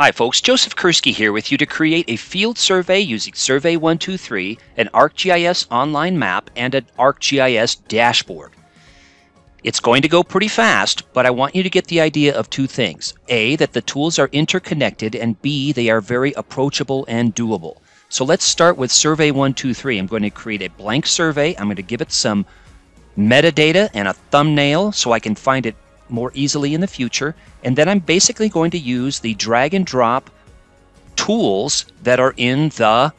Hi folks, Joseph Kerski here with you to create a field survey using Survey123, an ArcGIS online map, and an ArcGIS dashboard. It's going to go pretty fast, but I want you to get the idea of two things. A, that the tools are interconnected, and B, they are very approachable and doable. So let's start with Survey123. I'm going to create a blank survey. I'm going to give it some metadata and a thumbnail so I can find it more easily in the future. And then I'm basically going to use the drag and drop tools that are in the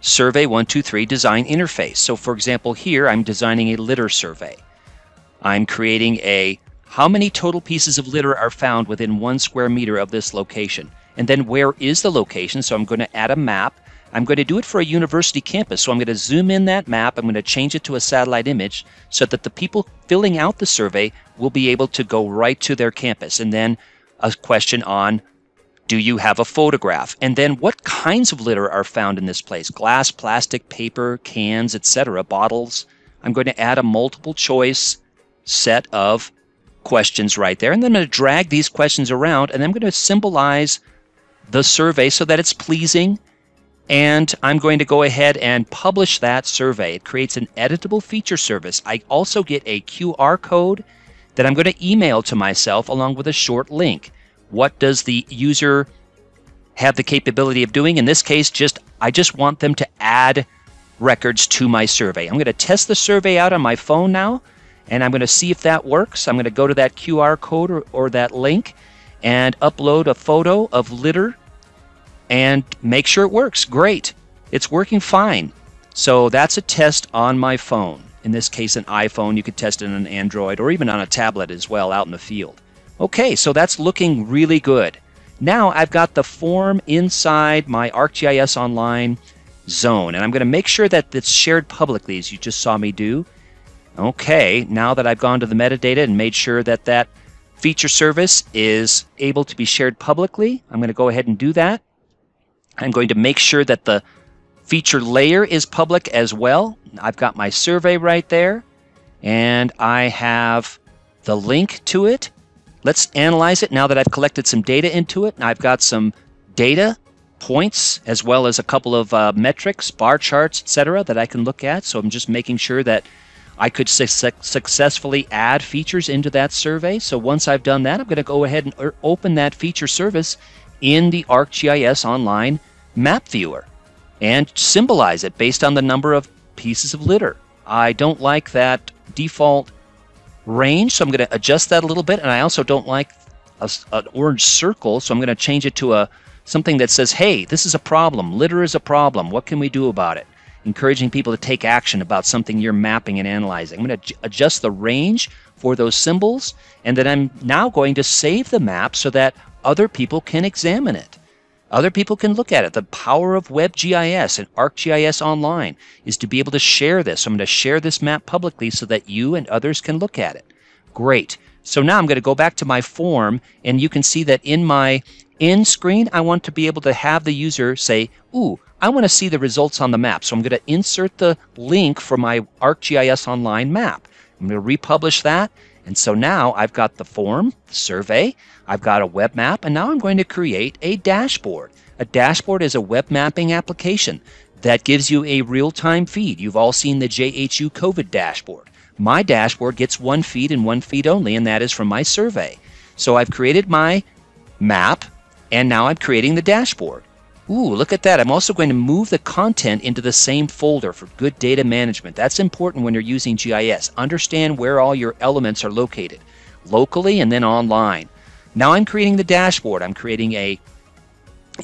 Survey 123 design interface. So for example, here I'm designing a litter survey. I'm creating a how many total pieces of litter are found within one square meter of this location? And then where is the location? So I'm going to add a map I'm going to do it for a university campus. So I'm going to zoom in that map. I'm going to change it to a satellite image so that the people filling out the survey will be able to go right to their campus. And then a question on do you have a photograph? And then what kinds of litter are found in this place? Glass, plastic, paper, cans, etc., bottles. I'm going to add a multiple choice set of questions right there. And then I'm going to drag these questions around and I'm going to symbolize the survey so that it's pleasing and I'm going to go ahead and publish that survey. It creates an editable feature service. I also get a QR code that I'm going to email to myself along with a short link. What does the user have the capability of doing? In this case, just I just want them to add records to my survey. I'm going to test the survey out on my phone now, and I'm going to see if that works. I'm going to go to that QR code or, or that link and upload a photo of litter and make sure it works. Great. It's working fine. So that's a test on my phone. In this case, an iPhone. You could test it on an Android or even on a tablet as well out in the field. Okay, so that's looking really good. Now I've got the form inside my ArcGIS Online zone, and I'm going to make sure that it's shared publicly as you just saw me do. Okay, now that I've gone to the metadata and made sure that that feature service is able to be shared publicly, I'm going to go ahead and do that. I'm going to make sure that the feature layer is public as well. I've got my survey right there, and I have the link to it. Let's analyze it now that I've collected some data into it. I've got some data points as well as a couple of uh, metrics, bar charts, etc. that I can look at. So I'm just making sure that I could su successfully add features into that survey. So once I've done that, I'm going to go ahead and er, open that feature service in the ArcGIS Online map viewer and symbolize it based on the number of pieces of litter. I don't like that default range, so I'm going to adjust that a little bit. And I also don't like a, an orange circle, so I'm going to change it to a something that says, hey, this is a problem. Litter is a problem. What can we do about it? Encouraging people to take action about something you're mapping and analyzing. I'm going to adjust the range for those symbols, and then I'm now going to save the map so that other people can examine it. Other people can look at it. The power of WebGIS and ArcGIS Online is to be able to share this. I'm going to share this map publicly so that you and others can look at it. Great. So now I'm going to go back to my form, and you can see that in my end screen, I want to be able to have the user say, ooh, I want to see the results on the map. So I'm going to insert the link for my ArcGIS Online map. I'm going to republish that, and so now I've got the form, the survey, I've got a web map, and now I'm going to create a dashboard. A dashboard is a web mapping application that gives you a real-time feed. You've all seen the JHU COVID dashboard. My dashboard gets one feed and one feed only, and that is from my survey. So I've created my map, and now I'm creating the dashboard. Ooh, look at that. I'm also going to move the content into the same folder for good data management. That's important when you're using GIS. Understand where all your elements are located, locally and then online. Now I'm creating the dashboard. I'm creating a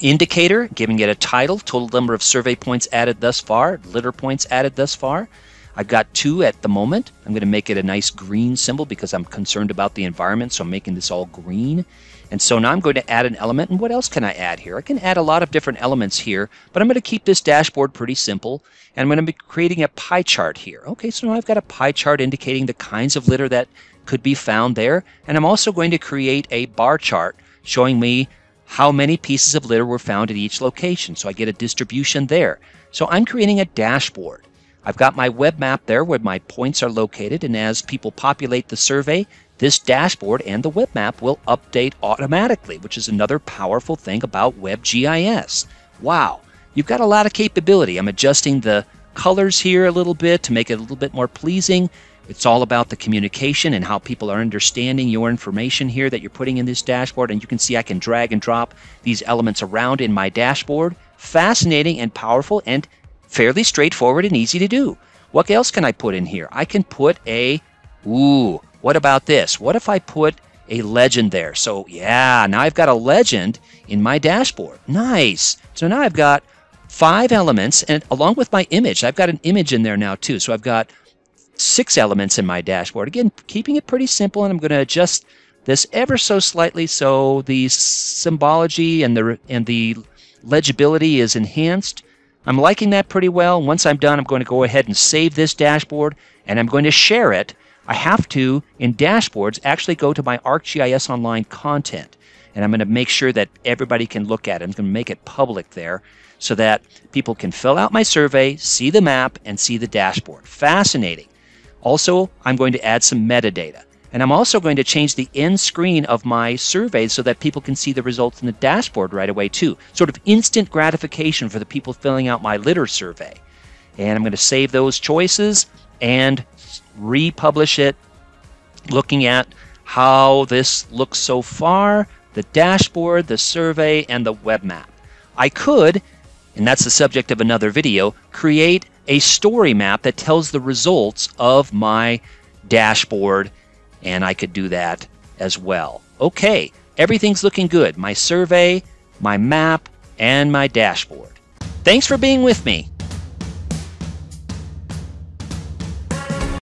indicator, giving it a title, total number of survey points added thus far, litter points added thus far. I've got two at the moment. I'm going to make it a nice green symbol because I'm concerned about the environment, so I'm making this all green. And so now I'm going to add an element. And what else can I add here? I can add a lot of different elements here, but I'm going to keep this dashboard pretty simple. And I'm going to be creating a pie chart here. Okay, so now I've got a pie chart indicating the kinds of litter that could be found there. And I'm also going to create a bar chart showing me how many pieces of litter were found at each location. So I get a distribution there. So I'm creating a dashboard. I've got my web map there where my points are located, and as people populate the survey, this dashboard and the web map will update automatically, which is another powerful thing about WebGIS. Wow, you've got a lot of capability. I'm adjusting the colors here a little bit to make it a little bit more pleasing. It's all about the communication and how people are understanding your information here that you're putting in this dashboard. And you can see I can drag and drop these elements around in my dashboard. Fascinating and powerful and fairly straightforward and easy to do. What else can I put in here? I can put a, ooh, what about this? What if I put a legend there? So yeah, now I've got a legend in my dashboard. Nice. So now I've got five elements and along with my image, I've got an image in there now too. So I've got six elements in my dashboard. Again, keeping it pretty simple and I'm going to adjust this ever so slightly so the symbology and the and the legibility is enhanced. I'm liking that pretty well. Once I'm done, I'm going to go ahead and save this dashboard and I'm going to share it I have to, in dashboards, actually go to my ArcGIS Online content. And I'm going to make sure that everybody can look at it. I'm going to make it public there so that people can fill out my survey, see the map, and see the dashboard. Fascinating. Also, I'm going to add some metadata. And I'm also going to change the end screen of my survey so that people can see the results in the dashboard right away, too. Sort of instant gratification for the people filling out my litter survey. And I'm going to save those choices and republish it, looking at how this looks so far, the dashboard, the survey, and the web map. I could, and that's the subject of another video, create a story map that tells the results of my dashboard, and I could do that as well. Okay, everything's looking good. My survey, my map, and my dashboard. Thanks for being with me.